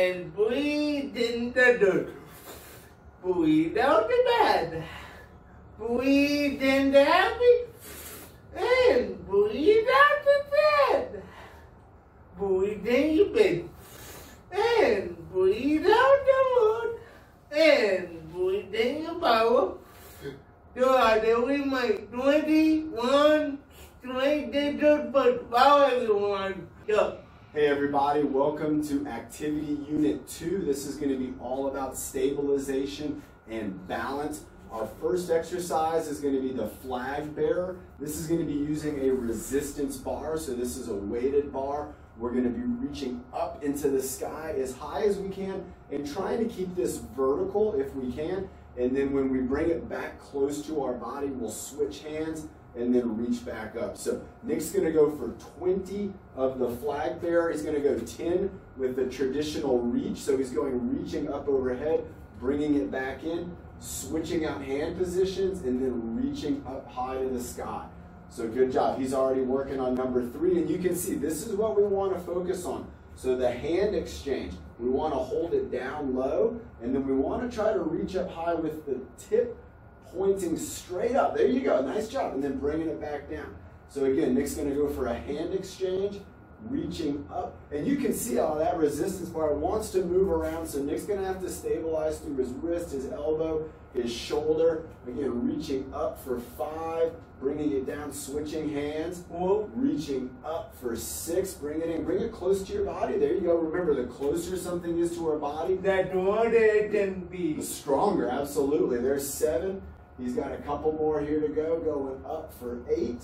and breathe in the dirt. Breathe out the bad. Breathe in the happy and breathe out the sad. Breathe in your bed and breathe out the wood and breathe in your power. So that we make 21 straight digits, but wow everyone. Yeah. Hey everybody, welcome to Activity Unit 2. This is going to be all about stabilization and balance. Our first exercise is going to be the flag bearer. This is going to be using a resistance bar, so this is a weighted bar. We're going to be reaching up into the sky as high as we can and trying to keep this vertical if we can. And then when we bring it back close to our body, we'll switch hands and then reach back up. So Nick's going to go for 20 of the flag bearer. He's going to go 10 with the traditional reach. So he's going reaching up overhead, bringing it back in, switching out hand positions, and then reaching up high to the sky. So good job. He's already working on number three. And you can see this is what we want to focus on. So the hand exchange, we want to hold it down low, and then we want to try to reach up high with the tip pointing straight up. There you go. Nice job. And then bringing it back down. So again, Nick's going to go for a hand exchange, reaching up. And you can see how that resistance bar wants to move around. So Nick's going to have to stabilize through his wrist, his elbow, his shoulder. Again, reaching up for five, bringing it down, switching hands. Whoa. Reaching up for six, bring it in, bring it close to your body. There you go. Remember, the closer something is to our body, That what it can the be. stronger. Absolutely. There's seven. He's got a couple more here to go, going up for eight.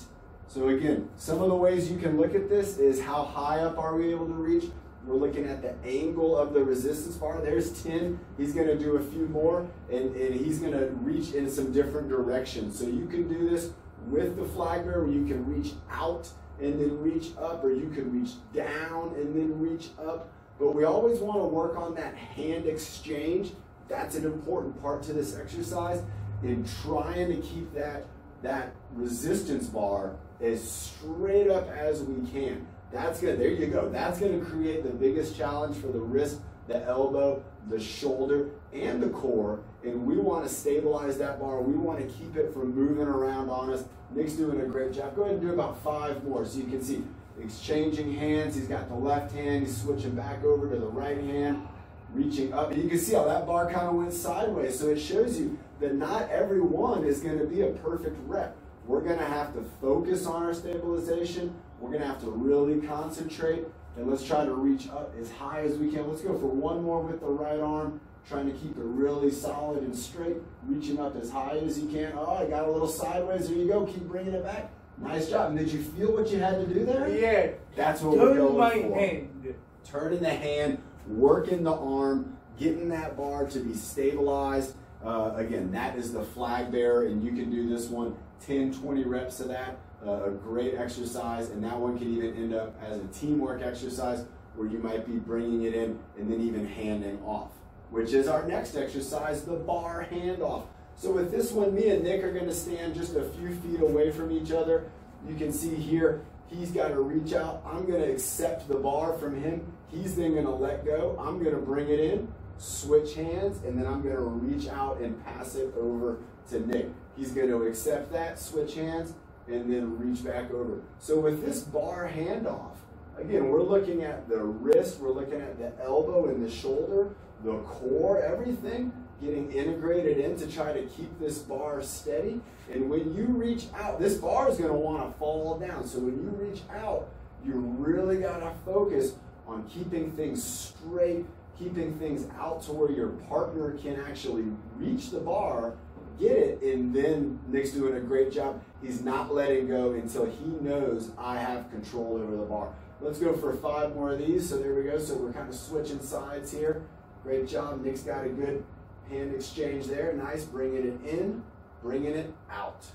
So again, some of the ways you can look at this is how high up are we able to reach? We're looking at the angle of the resistance bar. There's 10. He's going to do a few more, and, and he's going to reach in some different directions. So you can do this with the flag where you can reach out and then reach up, or you can reach down and then reach up. But we always want to work on that hand exchange. That's an important part to this exercise in trying to keep that, that resistance bar as straight up as we can. That's good. There you go. That's going to create the biggest challenge for the wrist, the elbow, the shoulder, and the core. And we want to stabilize that bar. We want to keep it from moving around on us. Nick's doing a great job. Go ahead and do about five more so you can see exchanging hands. He's got the left hand. He's switching back over to the right hand, reaching up. And you can see how that bar kind of went sideways. So it shows you that not everyone is going to be a perfect rep. We're going to have to focus on our stabilization. We're going to have to really concentrate. And let's try to reach up as high as we can. Let's go for one more with the right arm, trying to keep it really solid and straight, reaching up as high as you can. Oh, I got a little sideways. There you go. Keep bringing it back. Nice job. And did you feel what you had to do there? Yeah. That's what we're Turn going my for. hand. Turning the hand, working the arm, getting that bar to be stabilized. Uh, again, that is the flag bearer, and you can do this one 10, 20 reps of that. Uh, a great exercise, and that one can even end up as a teamwork exercise where you might be bringing it in and then even handing off, which is our next exercise, the bar handoff. So with this one, me and Nick are going to stand just a few feet away from each other. You can see here, he's got to reach out. I'm going to accept the bar from him. He's then going to let go. I'm going to bring it in, switch hands, and then I'm going to reach out and pass it over to Nick. He's going to accept that, switch hands, and then reach back over. So with this bar handoff, again, we're looking at the wrist, we're looking at the elbow and the shoulder, the core, everything getting integrated in to try to keep this bar steady. And when you reach out, this bar is going to want to fall down. So when you reach out, you really got to focus on keeping things straight, keeping things out to where your partner can actually reach the bar, get it, and then Nick's doing a great job. He's not letting go until he knows I have control over the bar. Let's go for five more of these. So there we go. So we're kind of switching sides here. Great job. Nick's got a good hand exchange there. Nice. Bringing it in, bringing it out.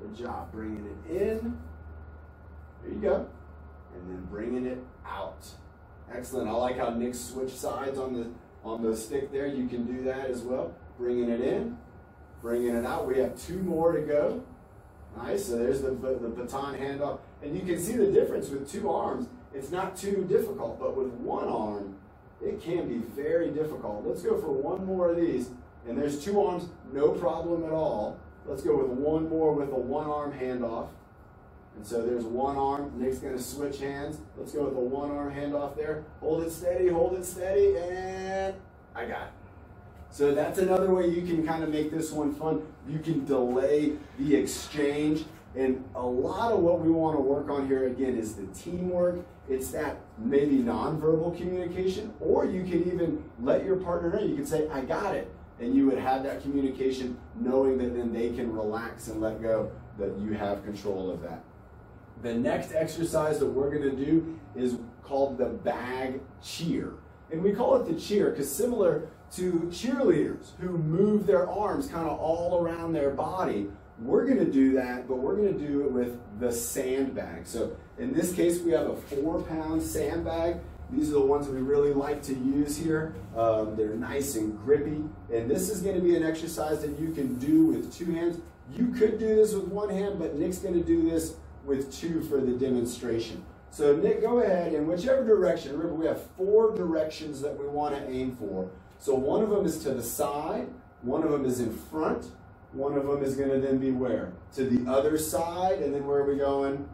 Good job. Bringing it in. There you go. And then bringing it out. Excellent. I like how Nick switched sides on the on the stick there. You can do that as well. Bringing it in, bringing it out. We have two more to go. Nice. So there's the, the baton handoff. And you can see the difference with two arms. It's not too difficult, but with one arm, it can be very difficult. Let's go for one more of these. And there's two arms, no problem at all. Let's go with one more with a one arm handoff. And so there's one arm. Nick's going to switch hands. Let's go with a one arm handoff there. Hold it steady, hold it steady, and I got it. So that's another way you can kind of make this one fun. You can delay the exchange. And a lot of what we want to work on here again is the teamwork. It's that maybe nonverbal communication, or you can even let your partner know. You can say, I got it. And you would have that communication knowing that then they can relax and let go, that you have control of that. The next exercise that we're going to do is called the bag cheer. And we call it the cheer because similar to cheerleaders who move their arms kind of all around their body, we're going to do that, but we're going to do it with the sandbag. So in this case, we have a four pound sandbag. These are the ones we really like to use here. Um, they're nice and grippy. And this is going to be an exercise that you can do with two hands. You could do this with one hand, but Nick's going to do this with two for the demonstration. So Nick, go ahead in whichever direction. Remember, we have four directions that we want to aim for. So one of them is to the side, one of them is in front, one of them is going to then be where? To the other side, and then where are we going?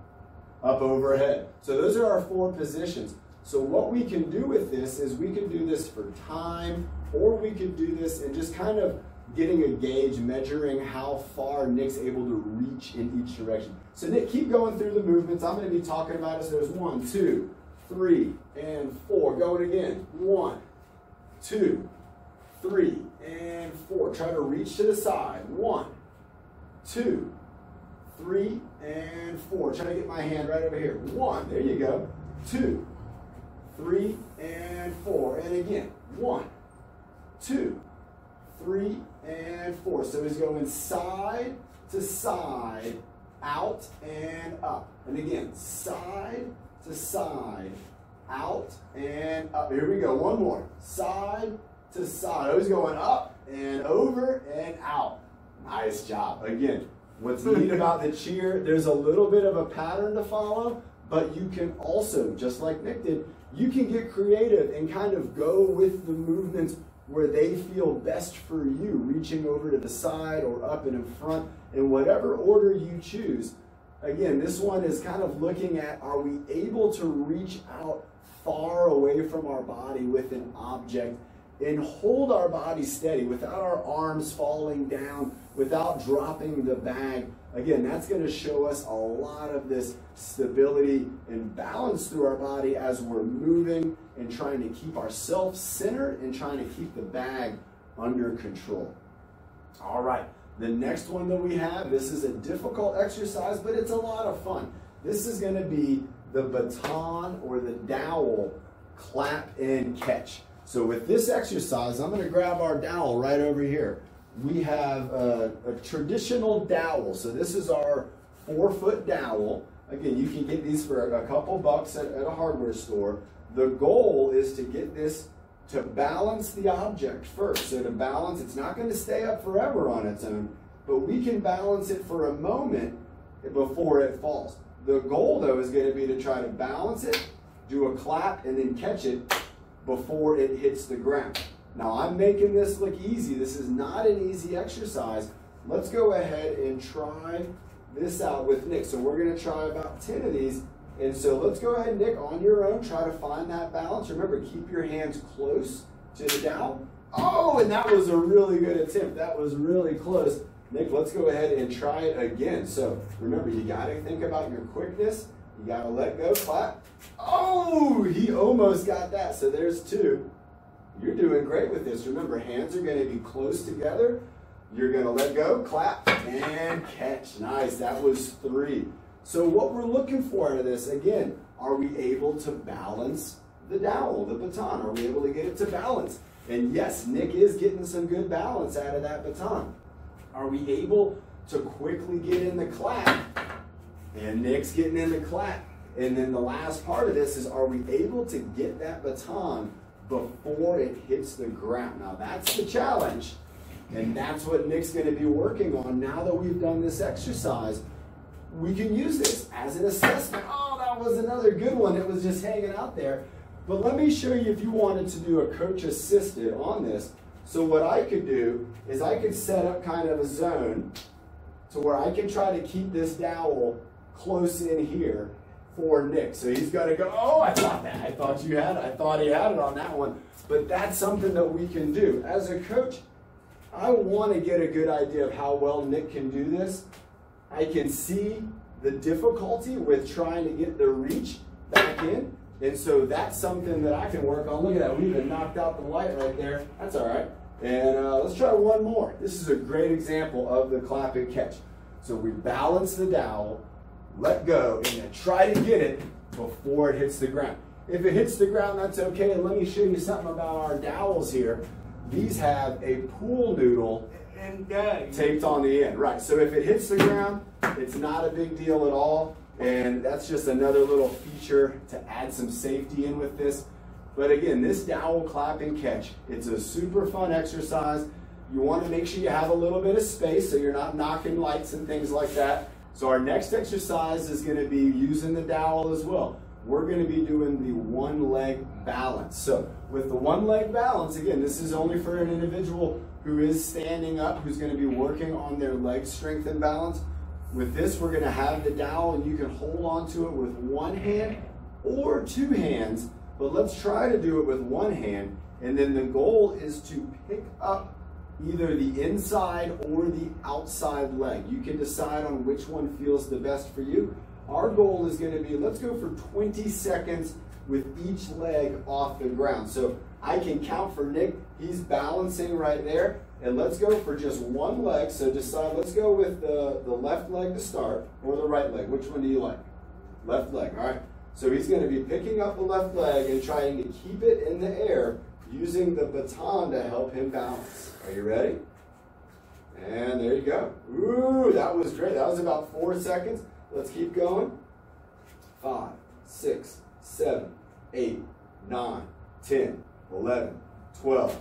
Up overhead. So those are our four positions. So what we can do with this is we can do this for time, or we could do this and just kind of getting a gauge, measuring how far Nick's able to reach in each direction. So Nick, keep going through the movements. I'm going to be talking about as there's one, two, three, and four. Going again. One, two, three, and four. Try to reach to the side. One, two, three, and four. Try to get my hand right over here. One, there you go. Two, three, and four. And again, one, two, three, and four. So he's going side to side, out and up. And again, side to side, out and up. Here we go. One more. Side to side. Oh, Always going up and over and out. Nice job. Again, what's neat about the cheer, there's a little bit of a pattern to follow, but you can also, just like Nick did, you can get creative and kind of go with the movements where they feel best for you, reaching over to the side or up and in front, in whatever order you choose. Again, this one is kind of looking at are we able to reach out far away from our body with an object and hold our body steady without our arms falling down, without dropping the bag. Again, that's going to show us a lot of this stability and balance through our body as we're moving and trying to keep ourselves centered and trying to keep the bag under control. All right, the next one that we have, this is a difficult exercise, but it's a lot of fun. This is going to be the baton or the dowel clap and catch. So with this exercise, I'm going to grab our dowel right over here. We have a, a traditional dowel. So this is our four foot dowel. Again, you can get these for a couple bucks at, at a hardware store. The goal is to get this to balance the object first. So to balance, it's not going to stay up forever on its own, but we can balance it for a moment before it falls. The goal though is going to be to try to balance it, do a clap, and then catch it before it hits the ground. Now I'm making this look easy. This is not an easy exercise. Let's go ahead and try this out with Nick. So we're gonna try about 10 of these. And so let's go ahead, Nick, on your own, try to find that balance. Remember, keep your hands close to the dowel. Oh, and that was a really good attempt. That was really close. Nick, let's go ahead and try it again. So remember, you gotta think about your quickness. You gotta let go, clap. Oh, he almost got that. So there's two. You're doing great with this. Remember, hands are gonna be close together. You're gonna let go, clap, and catch. Nice, that was three. So what we're looking for out of this, again, are we able to balance the dowel, the baton? Are we able to get it to balance? And yes, Nick is getting some good balance out of that baton. Are we able to quickly get in the clap? And Nick's getting in the clap. And then the last part of this is are we able to get that baton before it hits the ground? Now that's the challenge. And that's what Nick's going to be working on now that we've done this exercise. We can use this as an assessment. Oh, that was another good one. It was just hanging out there. But let me show you if you wanted to do a coach assisted on this. So what I could do is I could set up kind of a zone to where I can try to keep this dowel close in here for Nick. So he's got to go, oh, I thought that. I thought you had it. I thought he had it on that one. But that's something that we can do. As a coach, I want to get a good idea of how well Nick can do this. I can see the difficulty with trying to get the reach back in. And so that's something that I can work on. Look at that. We even knocked out the light right there. That's all right. And uh, let's try one more. This is a great example of the clap and catch. So we balance the dowel, let go, and then try to get it before it hits the ground. If it hits the ground, that's okay. And let me show you something about our dowels here. These have a pool noodle taped on the end. Right, so if it hits the ground, it's not a big deal at all. And that's just another little feature to add some safety in with this. But again, this dowel clap and catch, it's a super fun exercise. You want to make sure you have a little bit of space so you're not knocking lights and things like that. So our next exercise is going to be using the dowel as well. We're going to be doing the one leg balance. So with the one leg balance, again, this is only for an individual who is standing up, who's going to be working on their leg strength and balance. With this, we're going to have the dowel and you can hold on to it with one hand or two hands, but let's try to do it with one hand. And then the goal is to pick up either the inside or the outside leg. You can decide on which one feels the best for you. Our goal is going to be let's go for 20 seconds with each leg off the ground. So I can count for Nick, he's balancing right there. And let's go for just one leg. So decide, let's go with the, the left leg to start or the right leg. Which one do you like? Left leg, all right? So he's going to be picking up the left leg and trying to keep it in the air using the baton to help him balance. Are you ready? And there you go. Ooh, that was great. That was about four seconds. Let's keep going. Five, six, seven, eight, nine, ten, eleven, twelve.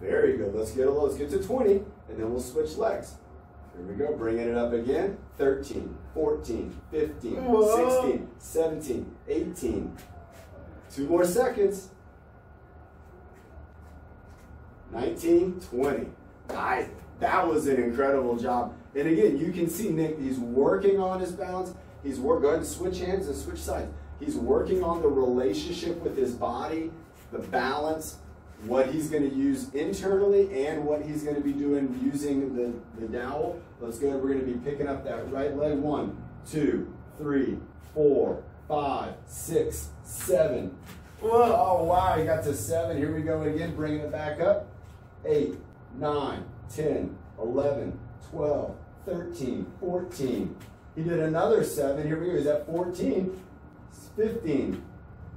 Very good. Let's get a little, let's get to 20, and then we'll switch legs. Here we go. Bringing it up again. 13, 14, 15, Whoa. 16, 17, 18. Two more seconds. 19, 20. Guys, that was an incredible job. And again, you can see Nick, he's working on his balance. He's work, go ahead and switch hands and switch sides. He's working on the relationship with his body, the balance, what he's going to use internally, and what he's going to be doing using the, the dowel. Let's go. We're going to be picking up that right leg. One, two, three, four, five, six, seven. Whoa, oh wow, he got to seven. Here we go again, bringing it back up. Eight, nine, 10, 11, 12, 13, 14. He did another seven. Here we go. He's at 14. 15.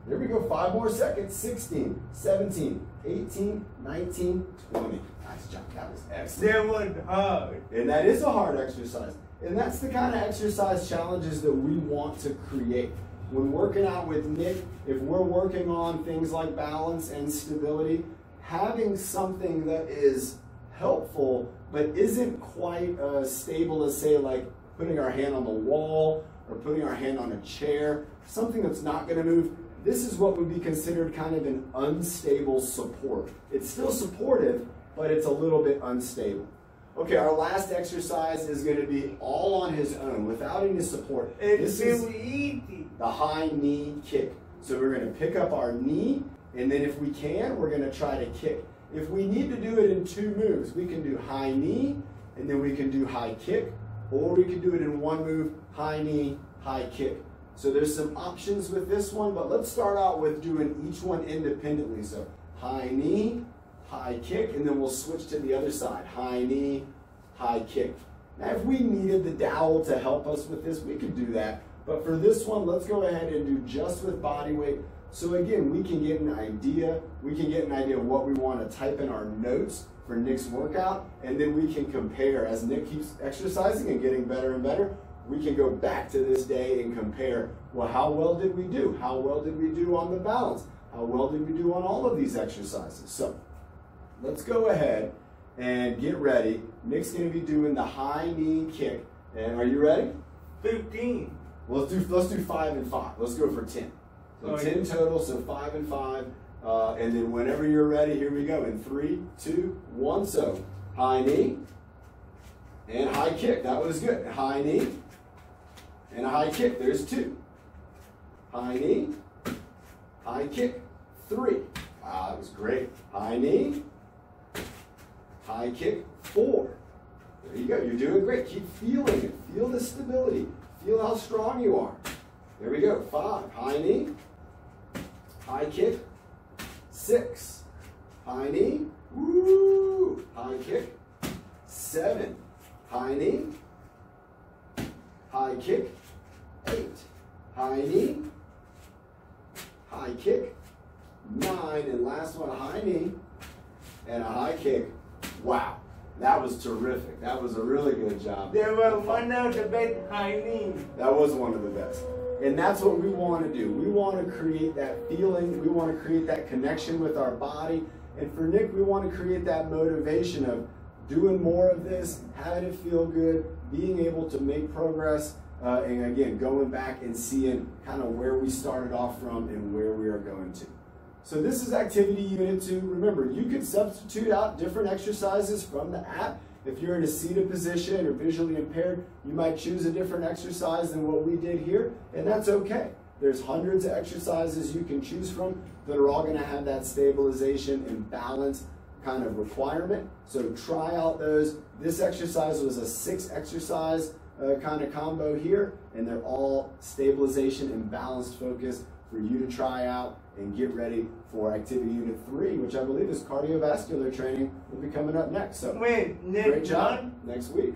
Here we go. Five more seconds. 16, 17, 18, 19, 20. Nice job. That was excellent. that was hard. And that is a hard exercise. And that's the kind of exercise challenges that we want to create. When working out with Nick, if we're working on things like balance and stability, having something that is helpful but isn't quite as stable as, say, like putting our hand on the wall or putting our hand on a chair, something that's not going to move, this is what would be considered kind of an unstable support. It's still supportive, but it's a little bit unstable. Okay, our last exercise is going to be all on his own without any support. It's This is the high knee kick. So we're going to pick up our knee, and then if we can, we're going to try to kick. If we need to do it in two moves, we can do high knee, and then we can do high kick, or we can do it in one move, high knee, high kick. So there's some options with this one, but let's start out with doing each one independently. So high knee, high kick, and then we'll switch to the other side. High knee, high kick. Now, if we needed the dowel to help us with this, we could do that. But for this one, let's go ahead and do just with body weight. So again, we can get an idea. We can get an idea of what we want to type in our notes for Nick's workout, and then we can compare. As Nick keeps exercising and getting better and better, we can go back to this day and compare, well, how well did we do? How well did we do on the balance? How well did we do on all of these exercises? So let's go ahead and get ready. Nick's going to be doing the high knee kick. And are you ready? 15. Well, let's do let's do five and five. Let's go for ten. So Okay. 10 total, so five and five. Uh, and then whenever you're ready, here we go. In three, two, one. So high knee and high kick. That was good. High knee and a high kick. There's two. High knee, high kick. Three. Wow, that was great. High knee, high kick. Four. There you go. You're doing great. Keep feeling it. Feel the stability. Feel how strong you are. There we go. Five. High knee. High kick. Six. High knee. Woo. High kick. Seven. High knee. High kick. Eight. High knee. High kick. Nine. And last one, high knee. And a high kick. Wow. That was terrific. That was a really good job. There were one of the best high knees. That was one of the best. And that's what we want to do. We want to create that feeling. We want to create that connection with our body. And for Nick, we want to create that motivation of doing more of this, having it feel good, being able to make progress, uh, and again, going back and seeing kind of where we started off from and where we are going to. So this is activity unit two. Remember, you can substitute out different exercises from the app. If you're in a seated position or visually impaired, you might choose a different exercise than what we did here, and that's okay. There's hundreds of exercises you can choose from that are all gonna have that stabilization and balance kind of requirement. So try out those. This exercise was a six exercise uh, kind of combo here, and they're all stabilization and balance focus for you to try out and get ready for activity unit three, which I believe is cardiovascular training will be coming up next. So Wait, great job one? next week.